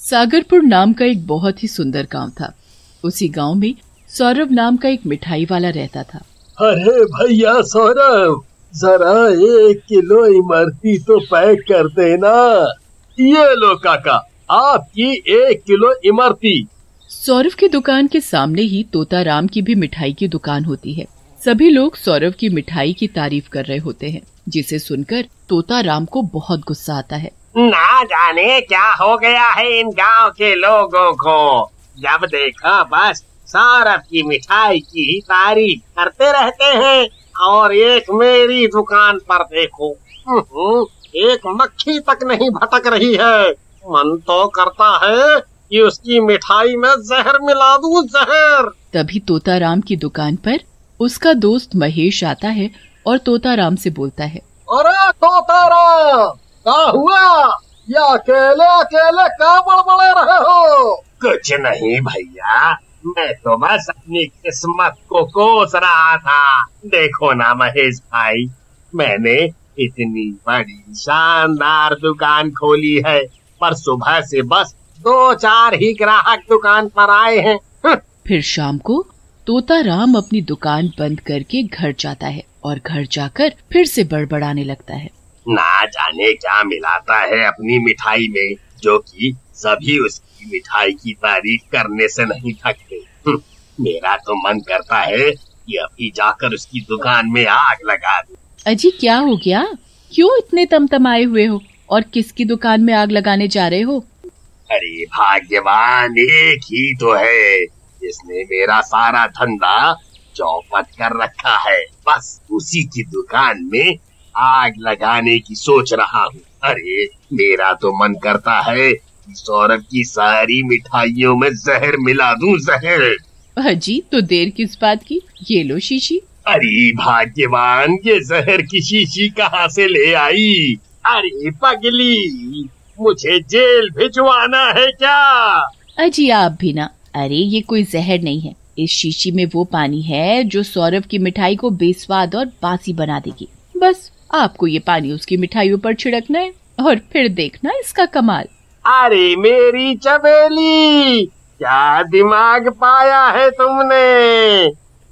सागरपुर नाम का एक बहुत ही सुंदर गाँव था। उसी गाँव में सौरभ नाम का एक मिठाई वाला रहता था। अरे भैया सौरभ जरा एक किलो इमरती तो पैक कर देना। ये लो काका आपकी एक किलो इमरती। सौरभ की दुकान के सामने ही तोता राम की भी मिठाई की दुकान होती है। सभी लोग सौरभ की मिठाई की तारीफ़ कर रहे होते हैं जिसे सुनकर तोता राम को बहुत गुस्सा आता है। ना जाने क्या हो गया है इन गाँव के लोगों को। जब देखो बस सौरभ की मिठाई की ही तारीफ़ करते रहते हैं और एक मेरी दुकान पर देखो। एक मक्खी तक नहीं भटक रही है। मन तो करता है कि उसकी मिठाई में जहर मिला दू जहर। तभी तोता राम की दुकान पर उसका दोस्त महेश आता है और तोता राम से बोलता है अरे तोताराम या अकेले अकेले क्या बड़बड़े रहे हो? कुछ नहीं भैया मैं तो बस अपनी किस्मत को कोस रहा था। देखो ना महेश भाई मैंने इतनी बड़ी शानदार दुकान खोली है पर सुबह से बस दो चार ही ग्राहक दुकान पर आए हैं। हम्म, फिर शाम को तोता राम अपनी दुकान बंद करके घर जाता है और घर जाकर फिर से बड़बड़ाने लगता है। ना जाने क्या मिलाता है अपनी मिठाई में जो कि सभी उसकी मिठाई की तारीफ़ करने से नहीं थकते। हम्म, मेरा तो मन करता है कि अभी जाकर उसकी दुकान में आग लगा दूँ। अजी क्या हो गया? क्यों इतने तमतमाए हुए हो? और किसकी दुकान में आग लगाने जा रहे हो? अरे भाग्यवान एक ही तो है जिसने मेरा सारा धंधा चौपट कर रखा है। बस उसी की दुकान में आग लगाने की सोच रहा हूँ। अरे मेरा तो मन करता है कि सौरभ की सारी मिठाइयों में जहर मिला दूँ जहर। अजी तो देर किस बात की? ये लो शीशी। अरे भाग्यवान ये जहर की शीशी कहाँ से ले आई? अरे पगली मुझे जेल भिजवाना है क्या? अजी आप भी ना। अरे ये कोई जहर नहीं है। इस शीशी में वो पानी है जो सौरभ की मिठाई को बेस्वाद और बासी बना देगी। बस आपको ये पानी उसकी मिठाइयों पर छिड़कना है और फिर देखना इसका कमाल। अरे मेरी चमेली क्या दिमाग पाया है तुमने?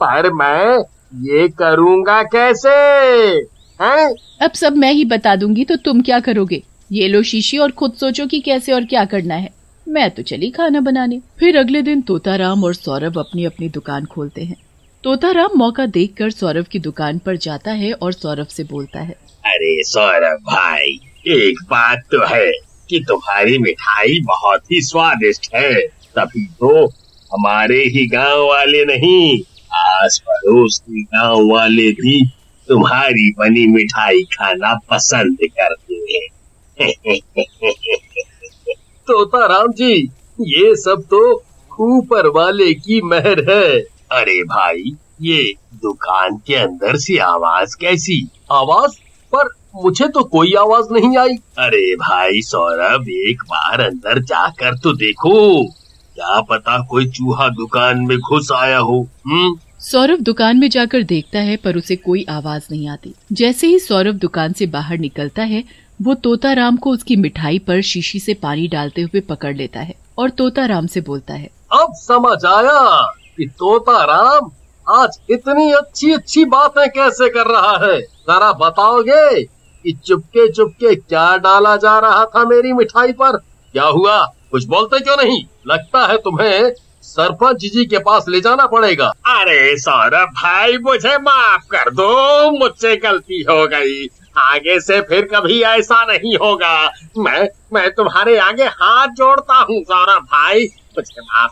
पर मैं ये करूँगा कैसे? हैं? अब सब मैं ही बता दूँगी तो तुम क्या करोगे? ये लो शीशी और खुद सोचो कि कैसे और क्या करना है। मैं तो चली खाना बनाने। फिर अगले दिन तोताराम और सौरभ अपनी अपनी दुकान खोलते हैं। तोताराम मौका देखकर सौरभ की दुकान पर जाता है और सौरभ से बोलता है अरे सौरभ भाई एक बात तो है कि तुम्हारी मिठाई बहुत ही स्वादिष्ट है। तभी तो हमारे ही गाँव वाले नहीं आस पड़ोस के गाँव वाले भी तुम्हारी बनी मिठाई खाना पसंद करते हैं। तोताराम जी ये सब तो ऊपर वाले की मेहर है। अरे भाई ये दुकान के अंदर से आवाज़ कैसी? आवाज़? पर मुझे तो कोई आवाज़ नहीं आई। अरे भाई सौरभ एक बार अंदर जाकर तो देखो। क्या पता कोई चूहा दुकान में घुस आया हो हम्म? सौरभ दुकान में जाकर देखता है पर उसे कोई आवाज़ नहीं आती। जैसे ही सौरभ दुकान से बाहर निकलता है वो तोताराम को उसकी मिठाई पर शीशी से पानी डालते हुए पकड़ लेता है और तोताराम से बोलता है अब समझ आया। कि तोता राम आज इतनी अच्छी अच्छी बातें कैसे कर रहा है? जरा बताओगे कि चुपके चुपके क्या डाला जा रहा था मेरी मिठाई पर? क्या हुआ? कुछ बोलते क्यों नहीं? लगता है तुम्हें सरपंच जी के पास ले जाना पड़ेगा। अरे सौरभ भाई, मुझे माफ़ कर दो, मुझसे गलती हो गई। आगे से फिर कभी ऐसा नहीं होगा। मैं मैं तुम्हारे आगे हाथ जोड़ता हूँ, सौरभ भाई। मुझे माफ़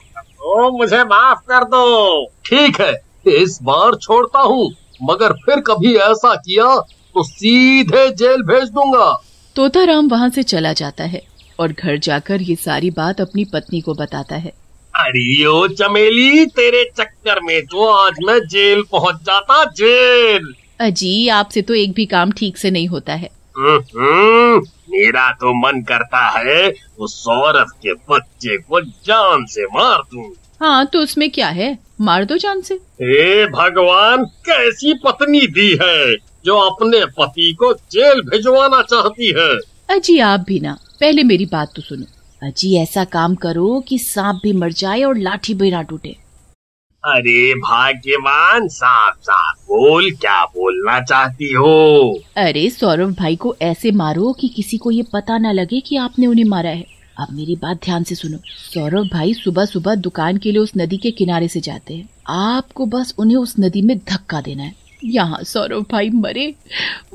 दो मुझे माफ़ कर दो। ठीक है इस बार छोड़ता हूँ मगर फिर कभी ऐसा किया तो सीधे जेल भेज दूँगा। तोताराम वहाँ से चला जाता है और घर जाकर ये सारी बात अपनी पत्नी को बताता है। अरे ओ चमेली तेरे चक्कर में तो आज मैं जेल पहुँच जाता जेल। अजी आपसे तो एक भी काम ठीक से नहीं होता है। हम्म, मेरा तो मन करता है उस सौरभ के बच्चे को जान से मार दूँ। हाँ तो उसमें क्या है? मार दो जान से। हे भगवान कैसी पत्नी दी है जो अपने पति को जेल भिजवाना चाहती है? अजी आप भी ना पहले मेरी बात तो सुनो। अजी ऐसा काम करो कि सांप भी मर जाए और लाठी भी ना टूटे। अरे भाग्यवान साफ़ साफ़ बोल, क्या बोलना चाहती हो? अरे सौरभ भाई को ऐसे मारो कि किसी को ये पता न लगे कि आपने उन्हें मारा है। अब मेरी बात ध्यान से सुनो। सौरभ भाई सुबह सुबह दुकान के लिए उस नदी के किनारे से जाते हैं। आपको बस उन्हें उस नदी में धक्का देना है। यहाँ सौरभ भाई मरे।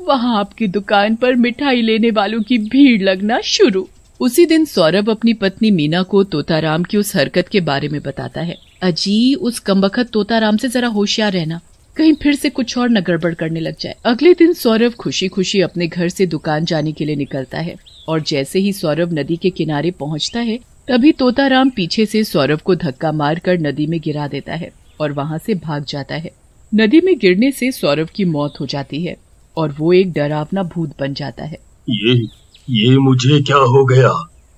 वहाँ आपकी दुकान पर मिठाई लेने वालों की भीड़ लगना शुरू। उसी दिन सौरभ अपनी पत्नी मीना को तोताराम की उस हरकत के बारे में बताता है। अजी, उस कमबखत तोताराम से जरा होशियार रहना। कहीं फिर से कुछ और न गड़बड़ करने लग जाए। अगले दिन सौरभ खुशी खुशी अपने घर से दुकान जाने के लिए निकलता है और जैसे ही सौरभ नदी के किनारे पहुँचता है, तभी तोताराम पीछे से सौरभ को धक्का मारकर नदी में गिरा देता है और वहाँ से भाग जाता है। नदी में गिरने से सौरभ की मौत हो जाती है और वो एक डरावना भूत बन जाता है। ये ये मुझे क्या हो गया?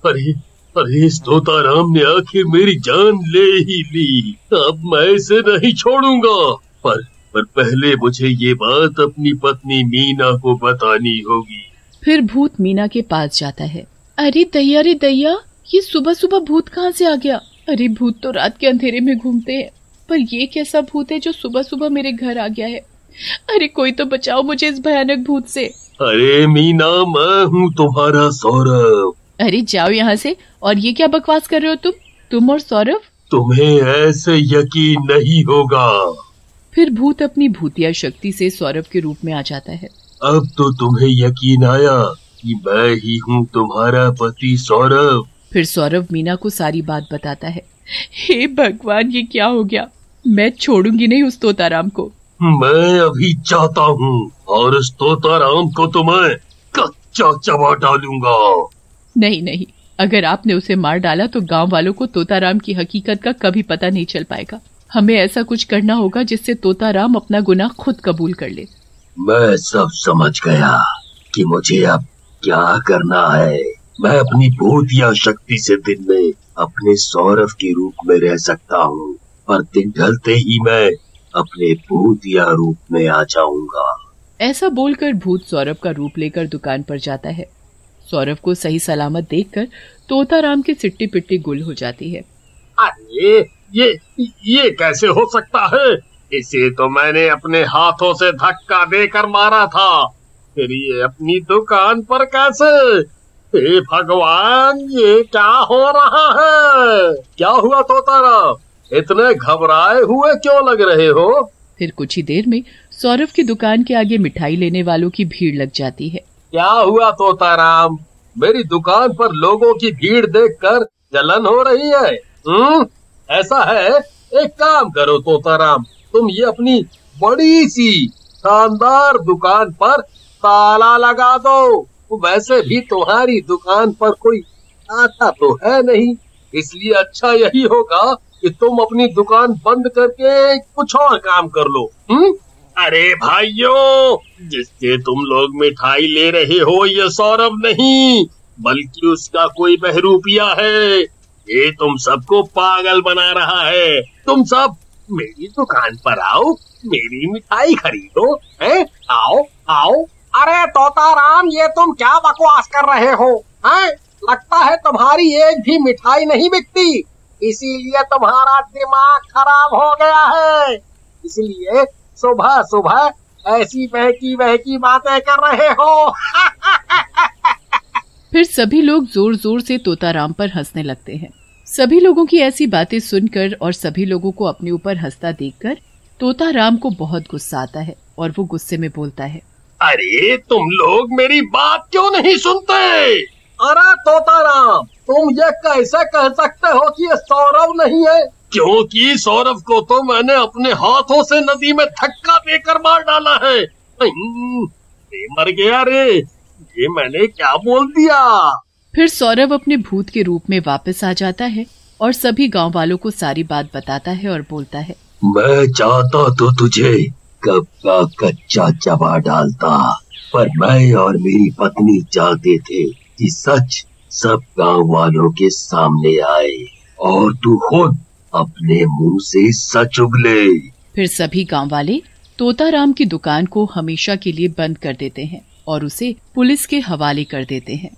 अरे अरे, इस तोताराम ने आखिर मेरी जान ले ही ली। अब मैं इसे नहीं छोड़ूँगा। पर पर पहले मुझे ये बात अपनी पत्नी मीना को बतानी होगी। फिर भूत मीना के पास जाता है। अरे दैया अरे दैया, ये सुबह सुबह भूत कहाँ से आ गया? अरे भूत तो रात के अंधेरे में घूमते हैं। पर ये कैसा भूत है जो सुबह सुबह मेरे घर आ गया है? अरे कोई तो बचाओ मुझे इस भयानक भूत से। अरे मीना मैं हूँ तुम्हारा सौरभ। अरे जाओ यहाँ से और ये क्या बकवास कर रहे हो तुम? तुम और सौरभ? तुम्हें ऐसे यकीन नहीं होगा। फिर भूत अपनी भूतिया शक्ति से सौरभ के रूप में आ जाता है। अब तो तुम्हें यकीन आया कि मैं ही हूँ तुम्हारा पति सौरभ। फिर सौरभ मीना को सारी बात बताता है। हे भगवान ये क्या हो गया? मैं छोड़ूँगी नहीं उस तोताराम को। मैं अभी चाहता हूँ और उस तोताराम को तो मैं कच्चा चबा डालूँगा। नहीं नहीं। अगर आपने उसे मार डाला तो गाँव वालों को तोताराम की हकीकत का कभी पता नहीं चल पाएगा। हमें ऐसा कुछ करना होगा जिससे तोताराम अपना गुनाह खुद कबूल कर ले। मैं सब समझ गया कि मुझे अब क्या करना है। मैं अपनी भूत या शक्ति से दिन में अपने सौरभ के रूप में रह सकता हूँ पर दिन ढलते ही मैं अपने भूतिया रूप में आ जाऊँगा। ऐसा बोलकर भूत सौरभ का रूप लेकर दुकान पर जाता है। सौरभ को सही सलामत देखकर तोताराम की सिट्टी पिट्टी गुल हो जाती है। अरे ये ये कैसे हो सकता है? इसे तो मैंने अपने हाथों से धक्का देकर मारा था। फिर ये अपनी दुकान पर कैसे? हे भगवान ये क्या हो रहा है? क्या हुआ तोताराम? इतने घबराए हुए क्यों लग रहे हो? फिर कुछ ही देर में सौरभ की दुकान के आगे मिठाई लेने वालों की भीड़ लग जाती है। क्या हुआ तोताराम? मेरी दुकान पर लोगों की भीड़ देखकर जलन हो रही है हम्म? ऐसा है? एक काम करो तोताराम तुम ये अपनी बड़ी सी शानदार दुकान पर ताला लगा दो। वैसे भी तुम्हारी दुकान पर कोई आता तो है नहीं इसलिए अच्छा यही होगा कि तुम अपनी दुकान बंद करके कुछ और काम कर लो हम्म? अरे भाइयों जिससे तुम लोग मिठाई ले रहे हो, ये सौरभ नहीं, बल्कि उसका कोई बहरूपिया है। ये तुम सबको पागल बना रहा है। तुम सब, मेरी दुकान पर आओ, मेरी मिठाई खरीदो, हैं? आओ आओ। अरे तोताराम, ये तुम क्या बकवास कर रहे हो, हैं? लगता है तुम्हारी एक भी मिठाई नहीं बिकती। इसीलिए तुम्हारा दिमाग खराब हो गया है। इसलिए सुबह सुबह ऐसी बहकी बहकी बातें कर रहे हो। फिर सभी लोग ज़ोर ज़ोर से तोताराम पर हंसने लगते हैं। सभी लोगों की ऐसी बातें सुनकर और सभी लोगों को अपने ऊपर हंसता देखकर तोताराम को बहुत गुस्सा आता है और वो गुस्से में बोलता है अरे तुम लोग मेरी बात क्यों नहीं सुनते? अरे तोताराम तुम ये कैसे कह सकते हो कि ये सौरभ नहीं है? क्योंकि सौरभ को तो मैंने अपने हाथों से नदी में धक्का देकर मार डाला है। ये मर गया रे। ये मैंने क्या बोल दिया? फिर सौरभ अपने भूत के रूप में वापस आ जाता है और सभी गाँव वालों को सारी बात बताता है और बोलता है। मैं चाहता तो तुझे कब का कच्चा चबा डालता पर मैं और मेरी पत्नी चाहते थे कि सच सब गाँव वालों के सामने आए और तू खुद अपने मुँह से सच उगले। फिर सभी गाँव वाले तोताराम की दुकान को हमेशा के लिए बंद कर देते हैं और उसे पुलिस के हवाले कर देते हैं।